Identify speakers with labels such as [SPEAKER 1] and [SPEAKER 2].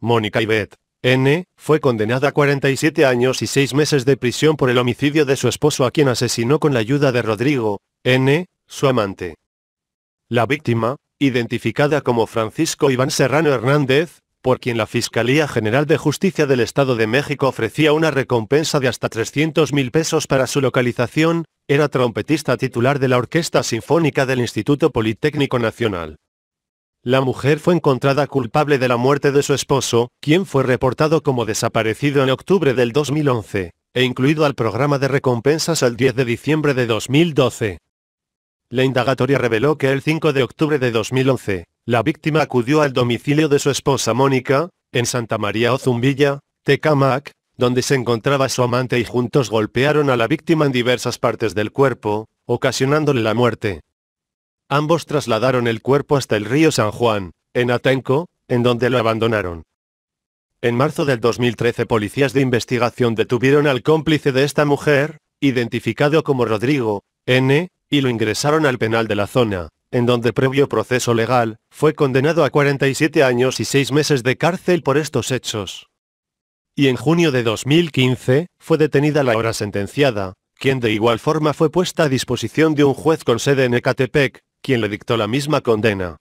[SPEAKER 1] Mónica Ibet, N., fue condenada a 47 años y 6 meses de prisión por el homicidio de su esposo a quien asesinó con la ayuda de Rodrigo, N., su amante. La víctima, identificada como Francisco Iván Serrano Hernández, por quien la Fiscalía General de Justicia del Estado de México ofrecía una recompensa de hasta 300 mil pesos para su localización, era trompetista titular de la Orquesta Sinfónica del Instituto Politécnico Nacional. La mujer fue encontrada culpable de la muerte de su esposo, quien fue reportado como desaparecido en octubre del 2011, e incluido al programa de recompensas el 10 de diciembre de 2012. La indagatoria reveló que el 5 de octubre de 2011, la víctima acudió al domicilio de su esposa Mónica, en Santa María Ozumbilla, Tecamac, donde se encontraba su amante y juntos golpearon a la víctima en diversas partes del cuerpo, ocasionándole la muerte. Ambos trasladaron el cuerpo hasta el río San Juan, en Atenco, en donde lo abandonaron. En marzo del 2013 policías de investigación detuvieron al cómplice de esta mujer, identificado como Rodrigo, N., y lo ingresaron al penal de la zona, en donde previo proceso legal, fue condenado a 47 años y 6 meses de cárcel por estos hechos. Y en junio de 2015, fue detenida la ahora sentenciada, quien de igual forma fue puesta a disposición de un juez con sede en Ecatepec, quien le dictó la misma condena.